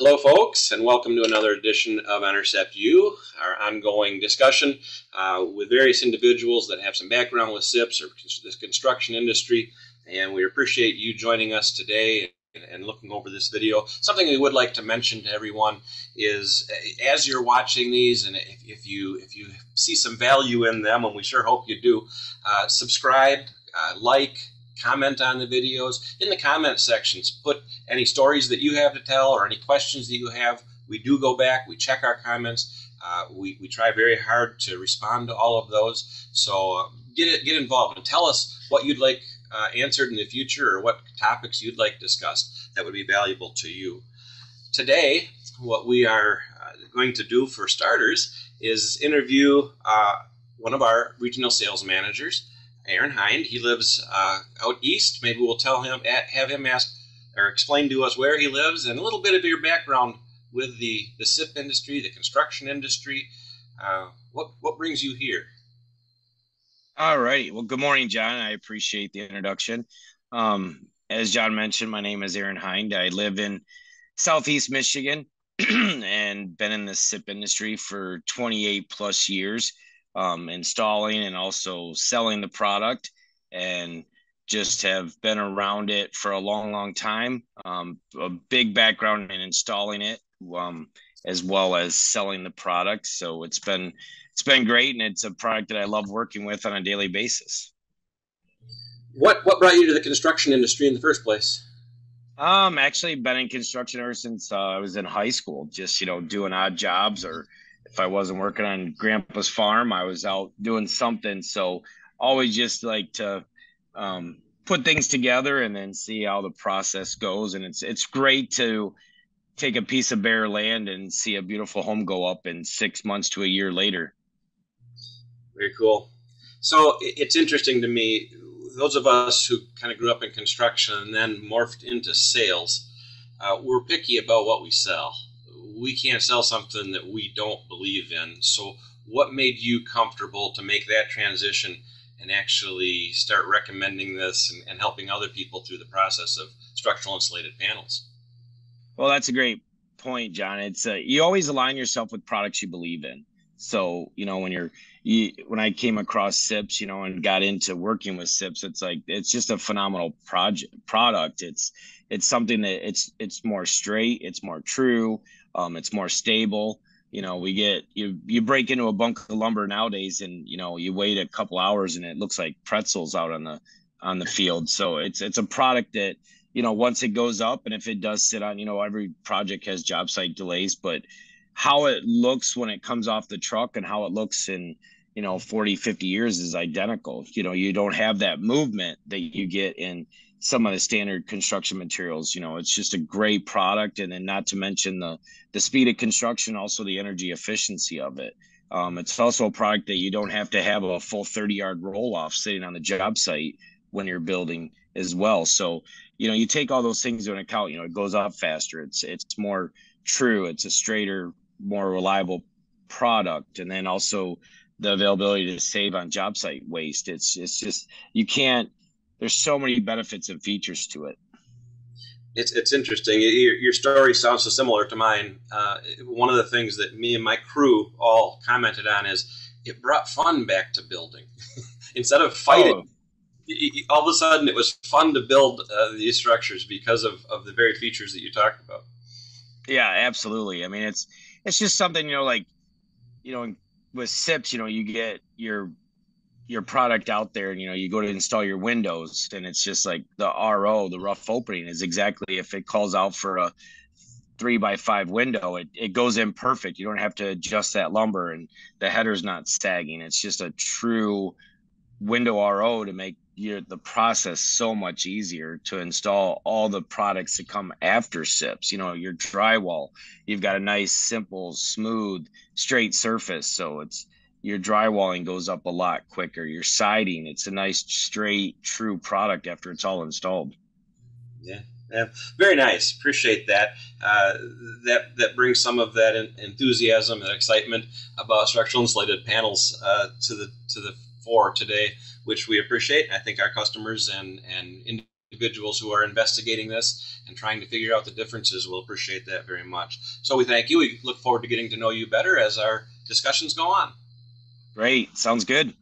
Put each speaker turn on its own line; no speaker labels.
Hello, folks, and welcome to another edition of Enercept U, our ongoing discussion uh, with various individuals that have some background with SIPs or the construction industry. And we appreciate you joining us today and looking over this video. Something we would like to mention to everyone is as you're watching these, and if, if you if you see some value in them, and we sure hope you do, uh, subscribe, uh, like, comment on the videos. In the comment sections put any stories that you have to tell or any questions that you have. We do go back we check our comments. Uh, we, we try very hard to respond to all of those. So uh, get it get involved and tell us what you'd like uh, answered in the future or what topics you'd like discussed that would be valuable to you. Today what we are uh, going to do for starters is interview uh, one of our regional sales managers Aaron Hinde. He lives uh, out east. Maybe we'll tell him, have him ask or explain to us where he lives and a little bit of your background with the, the SIP industry, the construction industry. Uh, what what brings you here?
All righty. Well, good morning, Jon. I appreciate the introduction. Um, as Jon mentioned, my name is Aaron Hinde. I live in Southeast Michigan and been in the SIP industry for 28 plus years um, installing and also selling the product and just have been around it for a long, long time. Um, a big background in installing it, um, as well as selling the product. So it's been it's been great, and it's a product that I love working with on a daily basis.
What what brought you to the construction industry in the first place?
Um, actually, been in construction ever since uh, I was in high school. Just you know, doing odd jobs or if I wasn't working on grandpa's farm, I was out doing something. So always just like to um, put things together and then see how the process goes. And it's it's great to take a piece of bare land and see a beautiful home go up in six months to a year later.
Very cool. So it's interesting to me, those of us who kind of grew up in construction and then morphed into sales, uh, we're picky about what we sell we can't sell something that we don't believe in. So, what made you comfortable to make that transition and actually start recommending this and, and helping other people through the process of structural insulated panels?
Well, that's a great point, Jon. It's uh, you always align yourself with products you believe in. So, you know, when you're you, when I came across SIPs, you know, and got into working with SIPs, it's like it's just a phenomenal project product. It's it's something that it's it's more straight, it's more true. Um, it's more stable. You know, we get you you break into a bunk of lumber nowadays, and you know you wait a couple hours, and it looks like pretzels out on the on the field. So it's it's a product that you know once it goes up, and if it does sit on, you know, every project has job site delays, but how it looks when it comes off the truck and how it looks in you know 40 50 years is identical. You know you don't have that movement that you get in some of the standard construction materials. You know it's just a great product and then not to mention the the speed of construction also the energy efficiency of it. Um, it's also a product that you don't have to have a full 30 yard roll off sitting on the job site when you're building as well. So you know you take all those things into account you know it goes up faster. It's it's more true. It's a straighter more reliable product. And then also the availability to save on job site waste it's it's just you can't there's so many benefits and features to it.
It's, it's interesting. Your, your story sounds so similar to mine. Uh, one of the things that me and my crew all commented on is it brought fun back to building. Instead of fighting, oh. all of a sudden it was fun to build uh, these structures because of, of the very features that you talked about.
Yeah, absolutely. I mean, it's it's just something you know, like you know, with SIPs, you know, you get your your product out there and you know you go to install your windows and it's just like the ro the rough opening is exactly if it calls out for a three by five window it, it goes in perfect. You don't have to adjust that lumber and the header's not sagging. It's just a true window ro to make your the process so much easier to install all the products that come after sips you know your drywall you've got a nice simple smooth straight surface so it's your drywalling goes up a lot quicker. Your siding, it's a nice, straight, true product after it's all installed.
Yeah, yeah, very nice. Appreciate that. Uh, that that brings some of that enthusiasm and excitement about structural insulated panels uh, to the to the fore today, which we appreciate. I think our customers and and individuals who are investigating this and trying to figure out the differences will appreciate that very much. So we thank you. We look forward to getting to know you better as our discussions go on.
Great. Sounds good.